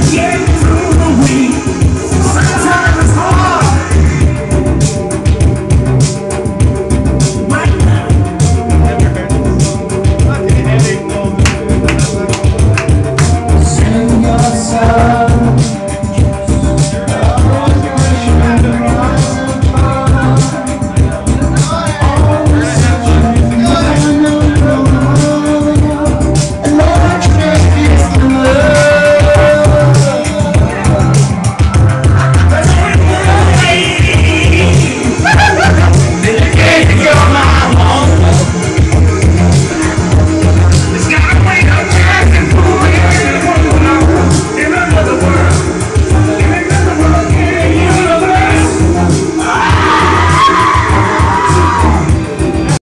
Yeah.